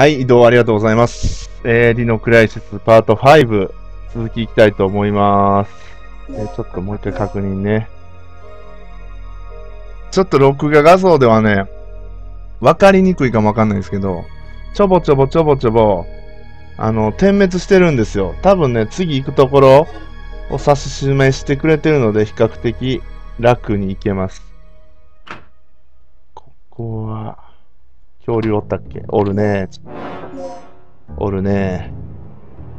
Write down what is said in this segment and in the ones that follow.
はい、移動ありがとうございます。えー、リノクライシスパート5、続きいきたいと思います。えー、ちょっともう一回確認ね。ちょっと録画画像ではね、わかりにくいかもわかんないですけど、ちょぼちょぼちょぼちょぼ、あの、点滅してるんですよ。多分ね、次行くところを指し示してくれてるので、比較的楽に行けます。ここは、恐竜おったっけ？おるね。おるね。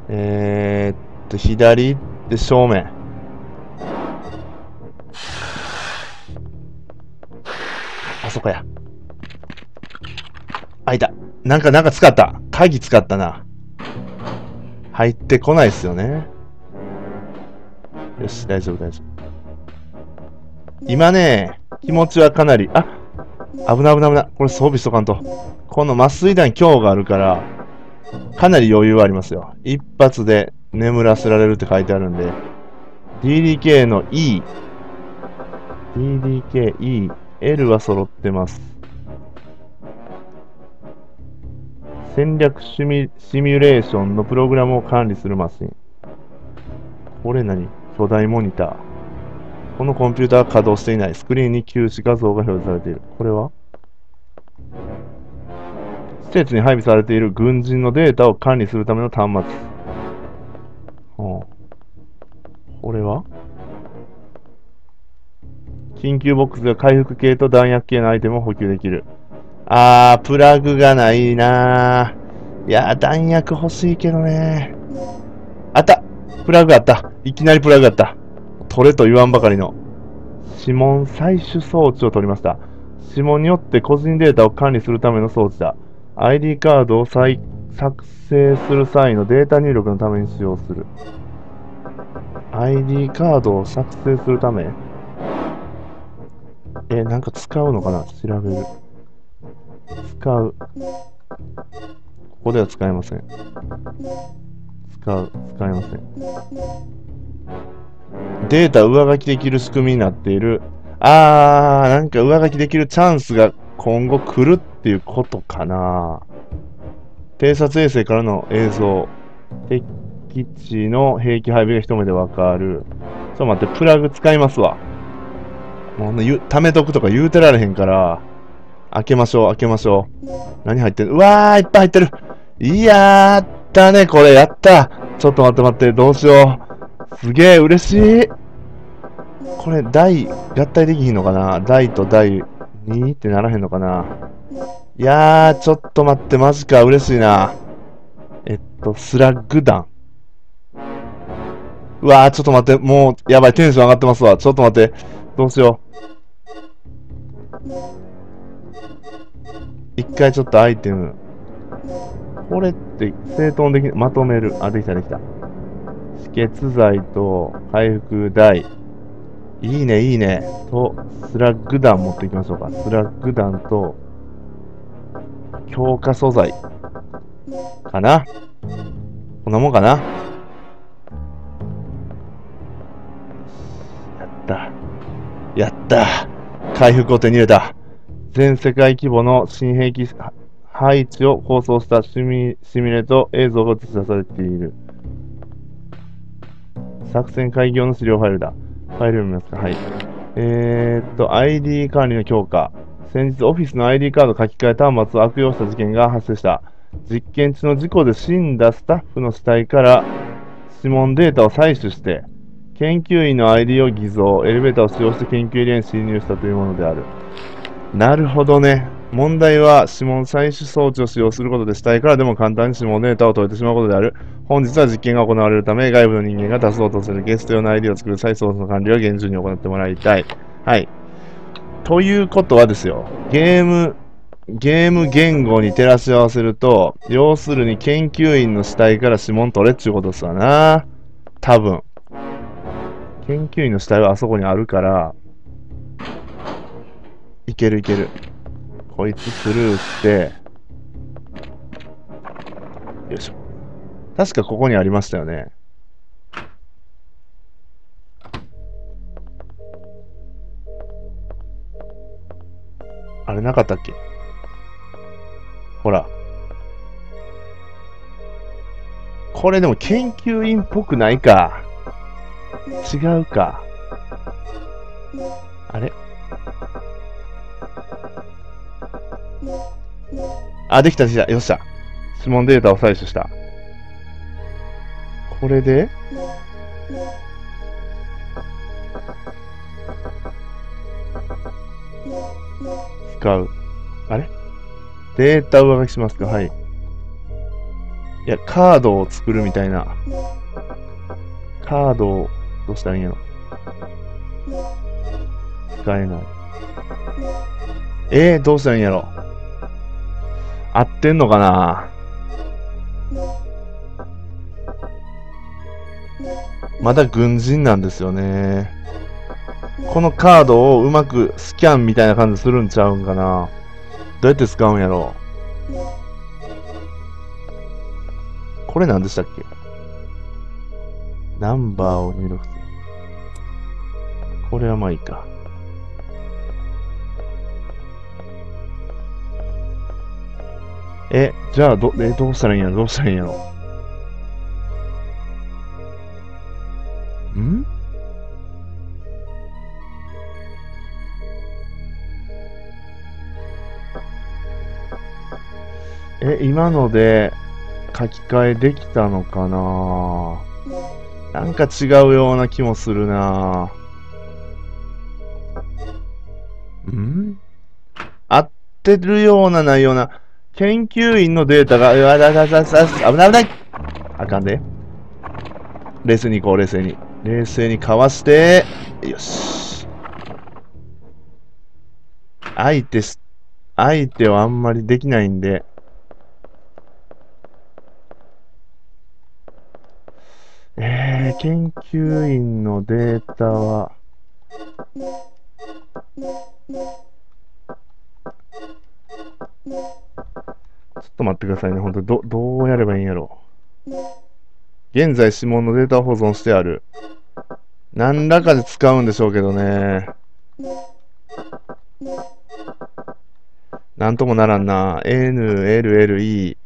えー、っと、左で正面。あそこや。あ、いた。なんか、なんか使った。鍵使ったな。入ってこないっすよね。よし、大丈夫、大丈夫。今ね、気持ちはかなり、あ危ない危ない危ない。これ装備しとかんと。この麻酔弾強があるから、かなり余裕はありますよ。一発で眠らせられるって書いてあるんで。DDK の E。DDK、E、L は揃ってます。戦略シミシミュレーションのプログラムを管理するマシン。これ何？巨大モニター。このコンピューターは稼働していない。スクリーンに休止画像が表示されている。これは？施設に配備されている軍人のデータを管理するための端末。はあ、これは？緊急ボックスが回復系と弾薬系のアイテムを補給できる。あー、プラグがないなー。いやー、弾薬欲しいけどねあったプラグあったいきなりプラグあった取れと言わんばかりの指紋採取装置を取りました。指紋によって個人データを管理するための装置だ。ID カードを再作成する際のデータ入力のために使用する。ID カードを作成するためえ、なんか使うのかな？調べる。使う。ここでは使えません。使う。使えません。データ上書きできる仕組みになっている。あー、なんか上書きできるチャンスが今後来るっていうことかな。偵察衛星からの映像。敵地の兵器配備が一目でわかる。ちょっと待って、プラグ使いますわ。もうね、貯めとくとか言うてられへんから。開けましょう、開けましょう。何入ってるうわー、いっぱい入ってる。いやーったね、これ、やった。ちょっと待って待って、どうしよう。すげえ、嬉しい。これ、台、合体できひんのかな？台と台、2ってならへんのかな？いやー、ちょっと待って、マジか、嬉しいな。えっと、スラッグ弾。うわー、ちょっと待って、もう、やばい、テンション上がってますわ。ちょっと待って、どうしよう。一回ちょっとアイテム。これって整頓でき、まとめる。あ、できたできた。止血剤と回復台。いいね、いいね。と、スラッグ弾持っていきましょうか。スラッグ弾と、強化素材。かなこんなもんかなやった。やった回復を手に入れた全世界規模の新兵器配置を構想したシミシミュレート映像が映し出されている。作戦会議の資料ファイルだ。ファイル読みますか？はい。えー、っと、ID 管理の強化。先日、オフィスの ID カード書き換え端末を悪用した事件が発生した。実験中の事故で死んだスタッフの死体から指紋データを採取して、研究員の ID を偽造、エレベーターを使用して研究エリアに侵入したというものである。なるほどね。問題は指紋採取装置を使用することで死体からでも簡単に指紋データを取れてしまうことである。本日は実験が行われるため、外部の人間が多数訪れるゲスト用の ID を作る際、操作の管理は厳重に行ってもらいたい。はい。ということはですよ、ゲーム、ゲーム言語に照らし合わせると、要するに研究員の死体から指紋取れっちゅうことですわな。多分。研究員の死体はあそこにあるから、いけるいける。こいつスルーして、よいしょ。確かここにありましたよね。あれなかったっけ？ほら。これでも研究員っぽくないか。違うか。あれ？あ、できた、できた。よっしゃ。指紋データを採取した。これで？使う。あれ？データ上書きしますか？はい。いや、カードを作るみたいな。カードを、どうしたらいいんやろ。使えない。えー、どうしたらいいんやろ？合ってんのかな？まだ軍人なんですよね。このカードをうまくスキャンみたいな感じするんちゃうんかな？どうやって使うんやろ？これ何でしたっけ？ナンバーを入力する。これはまあいいか。え、じゃあ、ど、え、どうしたらいいんやろ？どうしたらいいんやろ？ん？え、今ので書き換えできたのかな？なんか違うような気もするな。ん？合ってるようなないような。研究員のデータが、うわ、だだだだ、危ない危ないあかんで。冷静に行こう、冷静に。冷静にかわして、よし。相手す、相手はあんまりできないんで、えー、研究員のデータは、ちょっと待ってくださいね。本当にど、どうやればいいんやろ。現在指紋のデータ保存してある。何らかで使うんでしょうけどね。なんともならんな。N、L、L、E。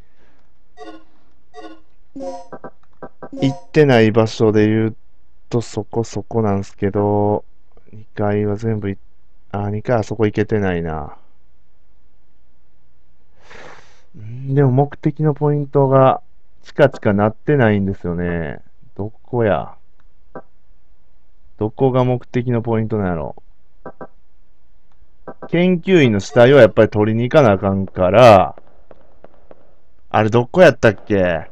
行ってない場所で言うとそこそこなんすけど、2階は全部、あ、2階あそこ行けてないな。でも目的のポイントがチカチカなってないんですよね。どこや？どこが目的のポイントなんやろ？研究員の死体をやっぱり取りに行かなあかんから、あれどこやったっけ？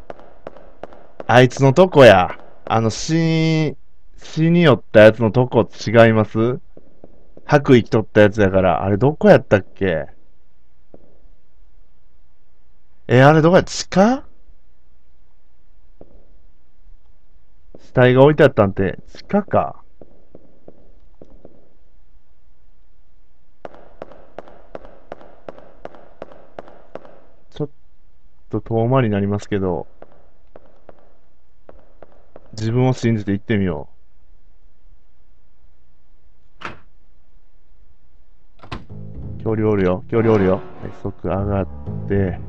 あいつのとこや。あの、死、死によったやつのとこ違います？白衣着とったやつやから、あれどこやったっけ？えー、あれどこや地下？死体が置いてあったんて、地下か。ちょっと遠回りになりますけど、自分を信じて行ってみよう。恐竜おるよ。恐竜おるよ。はい、即上がって、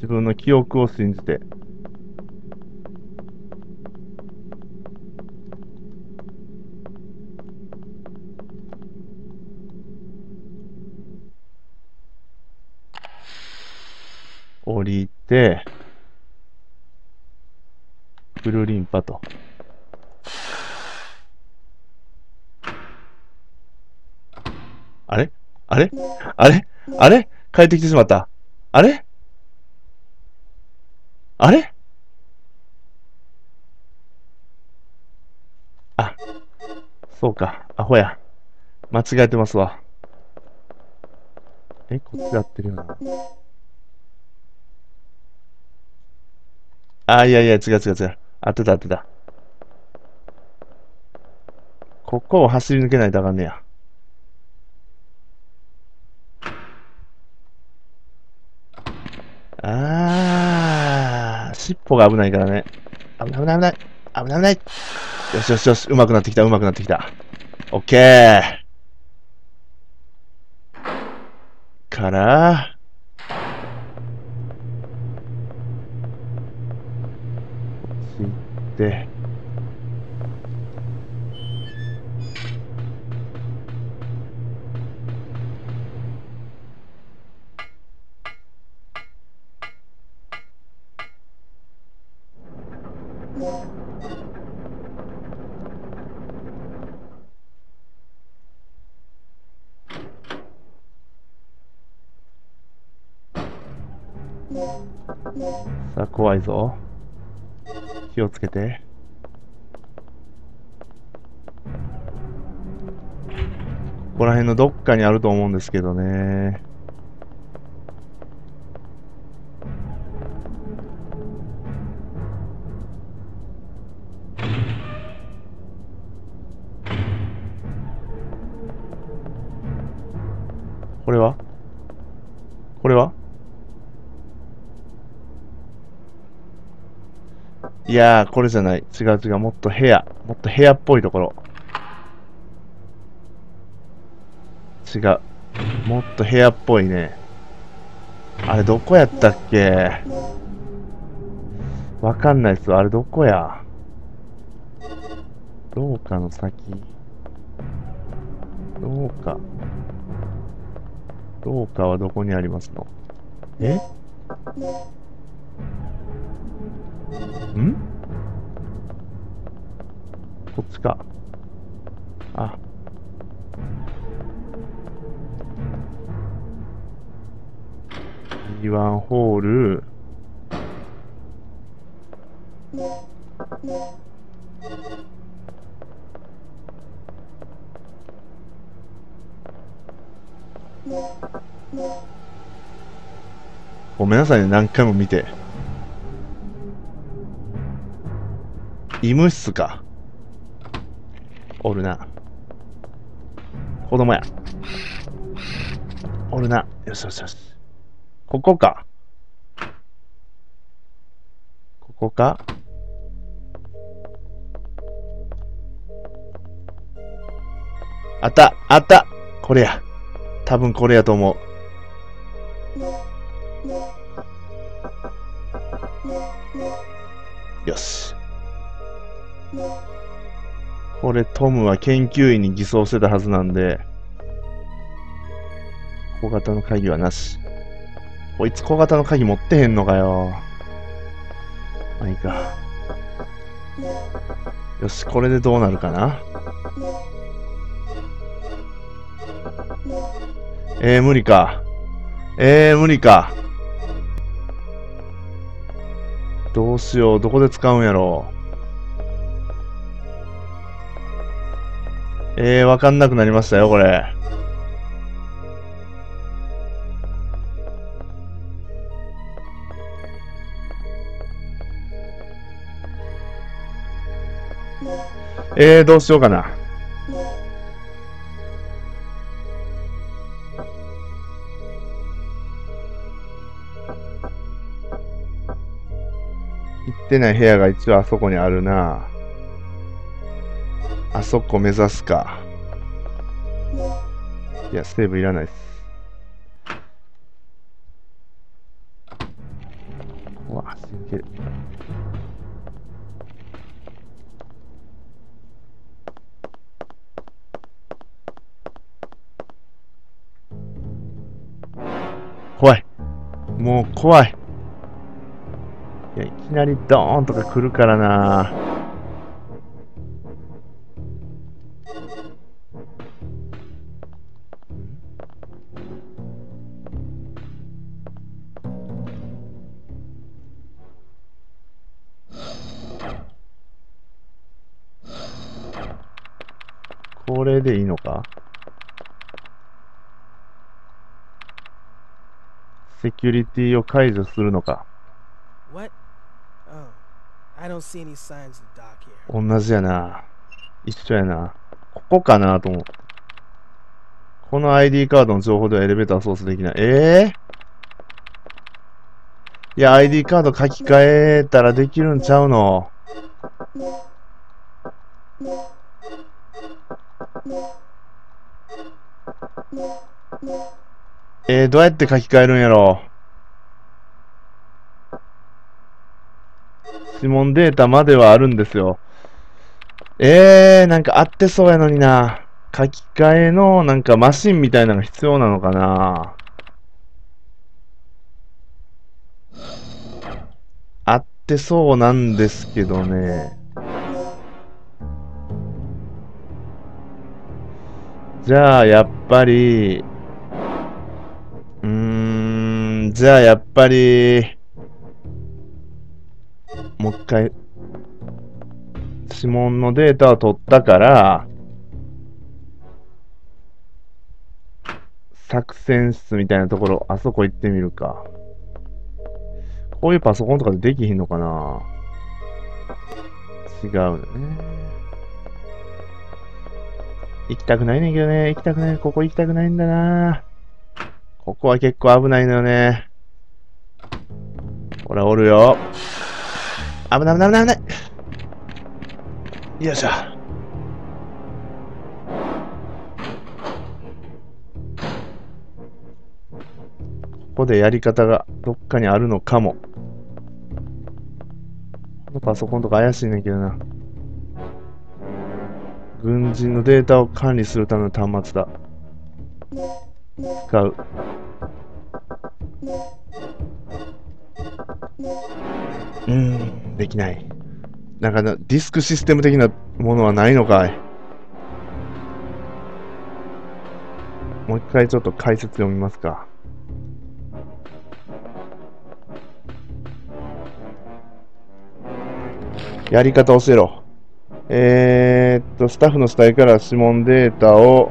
自分の記憶を信じて。降りて、クルリンパと。あれ？あれ？あれ？あれ？帰ってきてしまった。あれ？あれ？あ、そうか。アホや。間違えてますわ。え、こっちで合ってるよな。あ、いやいや、違う違う違う。合ってた合ってた。ここを走り抜けないとあかんねや。尻尾が危ないからね。危ない危ない危ない。危ない危ない。よしよしよし。上手くなってきた、上手くなってきた。オッケー。から、切って、怖いぞ。気をつけて。ここら辺のどっかにあると思うんですけどね。やー、これじゃない。違う違う。もっと部屋。もっと部屋っぽいところ。違う。もっと部屋っぽいね。あれどこやったっけ？わかんないっす。あれどこや？廊下の先？廊下。廊下はどこにありますの？え？ん？こっちか。あ。G1 ホール。ごめんなさいね、何回も見て。医務室か。おるな。子供や。おるな。よしよしよし。ここか。ここか。あった、あった。これや。多分これやと思う。よし。これトムは研究員に偽装してたはずなんで、小型の鍵はなし。こいつ小型の鍵持ってへんのかよ。まあいいか。よし、これでどうなるかなえー、無理か。えー、無理か。どうしよう、どこで使うんやろう。えー、わかんなくなりましたよ、これ。えー、どうしようかな。行ってない部屋が一応あそこにあるな。あそこ目指すか。いや、セーブいらないっす。うわ、すげえ。怖い。もう怖い。いや、いきなりドーンとか来るからな。これでいいのかセキュリティを解除するのか What? Oh, I don't see any signs of dock here. 同じやな。一緒やな。ここかなと思う。この ID カードの情報ではエレベーター操作できない。ええいや、ID カード書き換えたらできるんちゃうの？えー、どうやって書き換えるんやろ？指紋データまではあるんですよ。えー、なんかあってそうやのにな。書き換えのなんかマシンみたいなのが必要なのかな。あってそうなんですけどね。じゃあ、やっぱり、うーん、じゃあ、やっぱり、もう一回、指紋のデータを取ったから、作戦室みたいなところ、あそこ行ってみるか。こういうパソコンとかでできひんのかな違うのね。行きたくないねんけどね。行きたくない。ここ行きたくないんだな。ここは結構危ないのよね。ほら、おるよ。危ない危ない危ない危ない。よいしょ。ここでやり方がどっかにあるのかも。パソコンとか怪しいねんけどな。軍人のデータを管理するための端末だ。使う。うん、できない。なんか、ディスクシステム的なものはないのかい？もう一回ちょっと解説読みますか。やり方教えろ。えー、っと、スタッフの死体から指紋データを、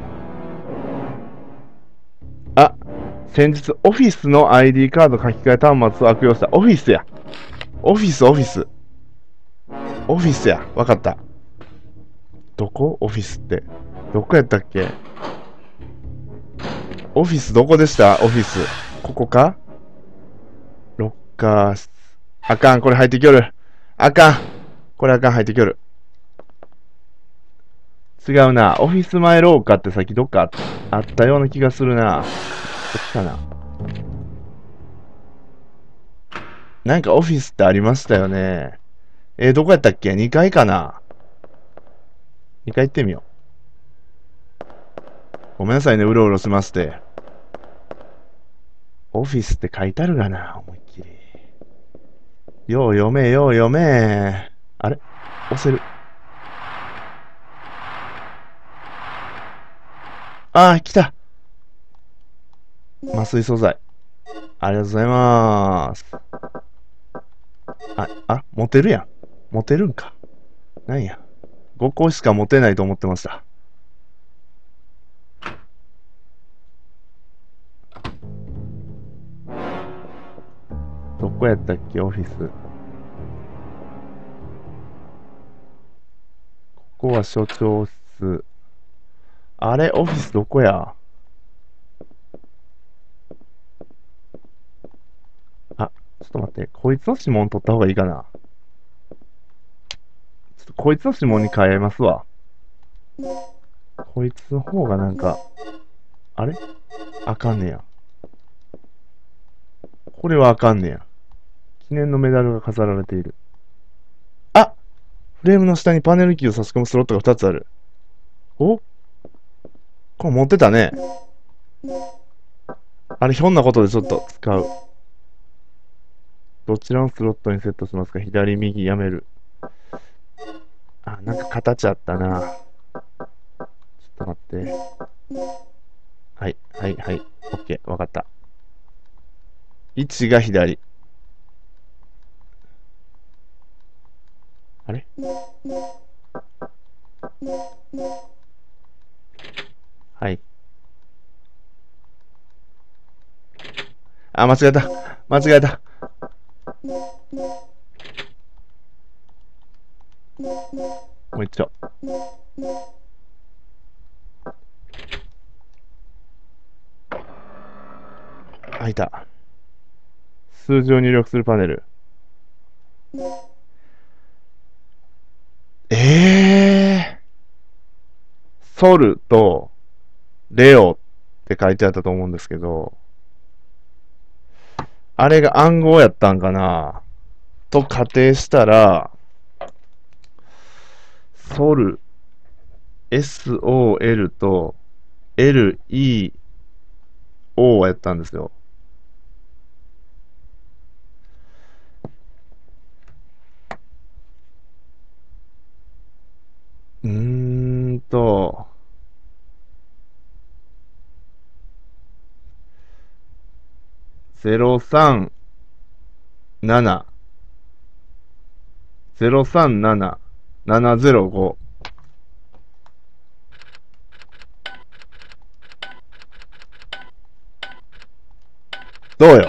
あ、先日オフィスの ID カード書き換え端末を悪用した。オフィスや。オフィス、オフィス。オフィスや。わかった。どこ？オフィスって。どこやったっけ？オフィスどこでした？オフィス。ここか？ロッカー室。あかん、これ入ってきよる。あかん。これあかん、入ってきよる。違うな。オフィス前廊下ってさっきどっかあったような気がするな。こっちかな。なんかオフィスってありましたよね。えーどこやったっけ ?2 階かな ?2 階行ってみよう。ごめんなさいね、うろうろしまして。オフィスって書いてあるがな、思いっきり。よう読め、よう読め。あれ？押せる。ああ、来た。麻酔素材。ありがとうございます。あ、あ、持てるやん。持てるんか？なんや？5個しか持てないと思ってました。どこやったっけ、オフィス。ここは所長室。あれ、オフィスどこや？あ、ちょっと待って。こいつの指紋取った方がいいかな？こいつの指紋に変えますわ。こいつの方がなんか、あれ？あかんねや。これはあかんねや。記念のメダルが飾られている。あフレームの下にパネルキーを差し込むスロットが2つある。お？これ持ってたね。あれ、ひょんなことでちょっと使う。どちらのスロットにセットしますか？左、右、やめる。あ、なんか形あったな。ちょっと待って。はい、はい、はい。オッケー、わかった。位置が左。あれ？はい。あ、間違えた。間違えた。もう一度。開いた。数字を入力するパネル。ええー。ソルとレオって書いてあったと思うんですけど、あれが暗号やったんかな？と仮定したら、ソル、SOL と LEO やったんですよ。うーんと、ゼロ三七ゼロ三七七ゼロ五どうよ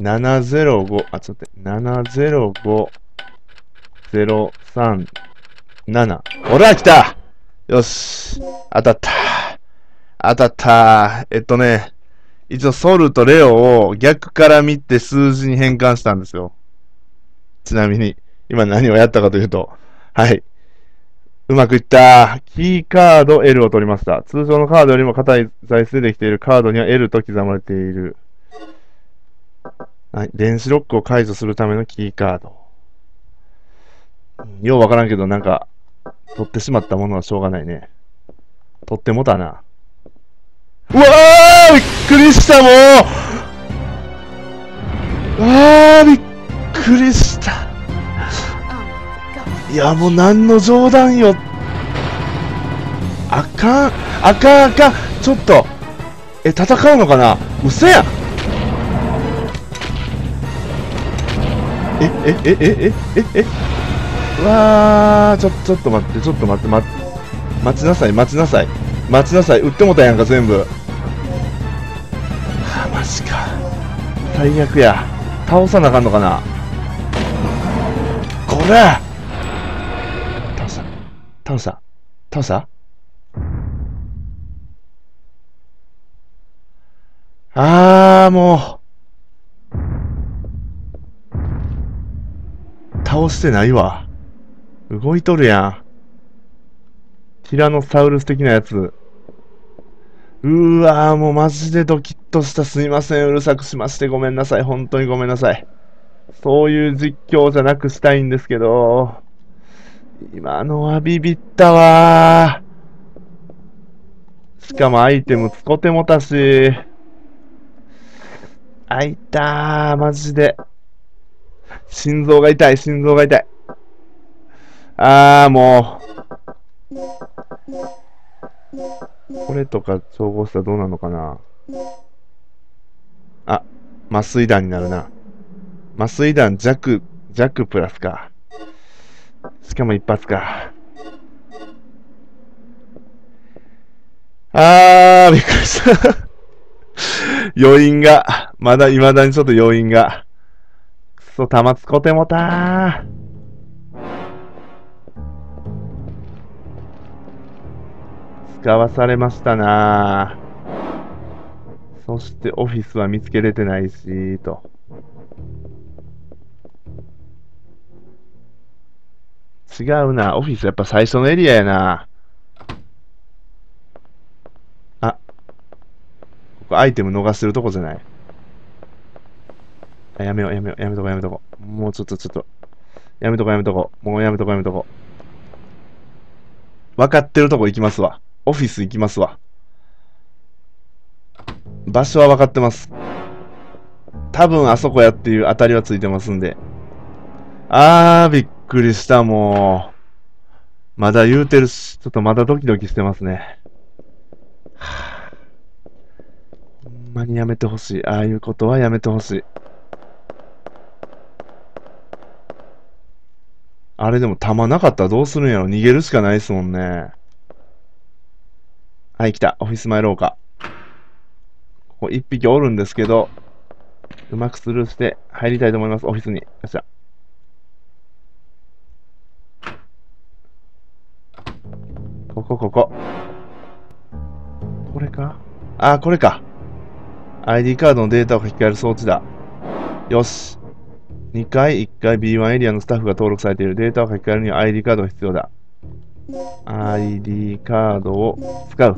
?705、あ、ちょっと待って、705、037。ほら、来たよし。当たった。当たった。えっとね、一応ソルとレオを逆から見て数字に変換したんですよ。ちなみに、今何をやったかというと、はい。うまくいった。キーカード L を取りました。通常のカードよりも硬い材質でできているカードには L と刻まれている。はい。電子ロックを解除するためのキーカード。ようわからんけど、なんか、取ってしまったものはしょうがないね。取ってもたな。うわーびっくりしたもうわーびっくりした。いや、もう何の冗談よ。あかん、あかんあかん。ちょっと。え、戦うのかな？嘘やん。え、え、え、え、え、え、え。うわー、ちょ、ちょっと待って、ちょっと待って、待待ちなさい、待ちなさい。待ちなさい。撃ってもたやんか、全部。はあ、マジか。最悪や。倒さなあかんのかなこれ。倒した。倒したあー、もう。倒してないわ。動いとるやん。ティラノサウルス的なやつ。うーわー、もうマジでドキッとした。すいません。うるさくしましてごめんなさい。本当にごめんなさい。そういう実況じゃなくしたいんですけど、今のはビビったわ。しかもアイテム使ってもたし。あいたー、マジで。心臓が痛い、心臓が痛い。あー、もう。これとか調合したらどうなのかなあ、麻酔弾になるな。麻酔弾弱、弱プラスか。しかも一発か。あー、びっくりした。余韻が、まだ未だにちょっと余韻が。くそ、玉つこてもたー。使わされましたなそしてオフィスは見つけれてないし、と。違うな。オフィスやっぱ最初のエリアやな。あ。ここアイテム逃してるとこじゃない。あやめよう、やめよう、やめとこう、やめとこう。もうちょっと、ちょっと。やめとこう、やめとこう。もうやめとこう、やめとこ。分かってるとこ行きますわ。オフィス行きますわ。場所は分かってます。多分あそこやっていう当たりはついてますんで。あー、びっくりした、もう。まだ言うてるし、ちょっとまだドキドキしてますね。はぁほんまにやめてほしい。ああいうことはやめてほしい。あれでも弾なかったらどうするんやろ逃げるしかないですもんね。はい、来た。オフィス前廊下。ここ一匹おるんですけど、うまくスルーして入りたいと思います、オフィスに。よっしゃ。ここ、ここ。これか？あ、これか。ID カードのデータを書き換える装置だ。よし。2回、1回 B1 エリアのスタッフが登録されているデータを書き換えるには ID カードが必要だ。ID カードを使う。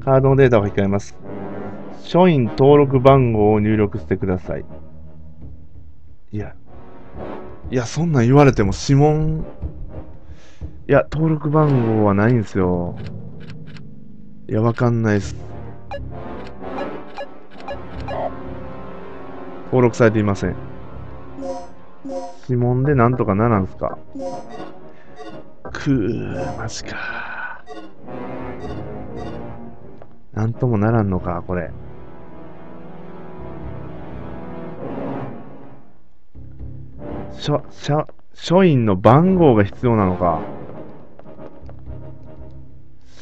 カードのデータを書き換えます。署員登録番号を入力してください。いや、いや、そんなん言われても指紋、いや、登録番号はないんですよ。いや、わかんないっす。登録されていません。指紋でなんとかならんすか？くー、マジか。なんともならんのか、これ。署、署、署員の番号が必要なのか。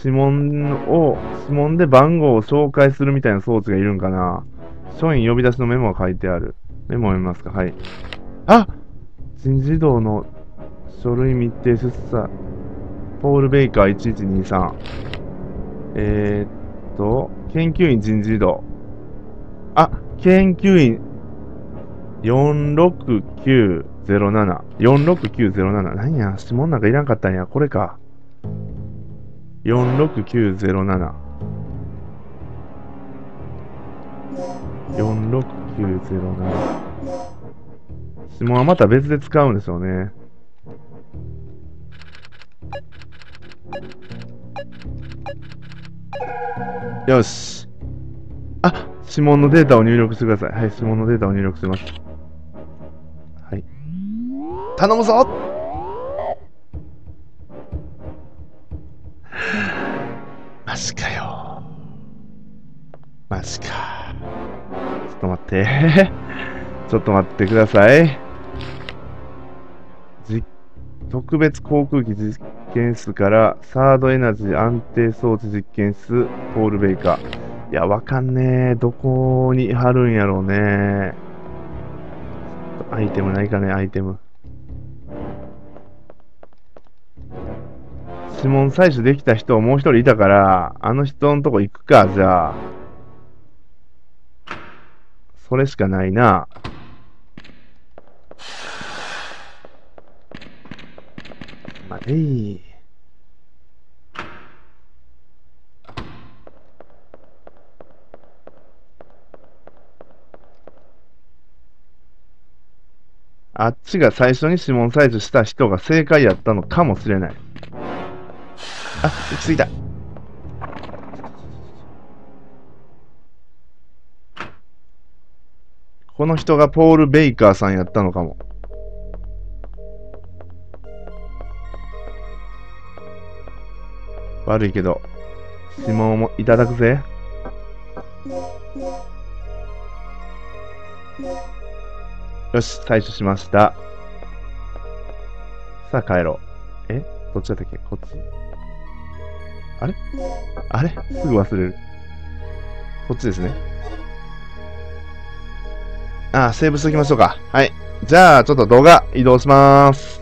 指紋を、指紋で番号を紹介するみたいな装置がいるんかな。署員呼び出しのメモが書いてある。メモ読みますか？はい。あ人事異動の書類密定出産。ポール・ベイカー1123。えー、っと、研究員人事異動。あ、研究員46907。46907。何や、指紋なんかいらんかったんや。これか。46907。46907。指紋はまた別で使うんでしょうね。よし。あ、指紋のデータを入力してください。はい、指紋のデータを入力します。はい。頼むぞマジかよ。マジか。ちょっと待って。ちょっと待ってください。特別航空機実験室からサードエナジー安定装置実験室ポール・ベイカー。いや、わかんねえ。どこに貼るんやろうね。アイテムないかね、アイテム。指紋採取できた人もう一人いたから、あの人のとこ行くか、じゃあ。それしかないな。まあ、えい。あっちが最初に指紋採取した人が正解やったのかもしれない。あ、行き過ぎた。この人がポール・ベイカーさんやったのかも。悪いけど、指紋もいただくぜ。よし、採取しました。さあ帰ろう。え？どっちだったっけ？こっち？あれ？あれ？すぐ忘れる。こっちですね。あ、セーブしときましょうか。はい。じゃあ、ちょっと動画移動しまーす。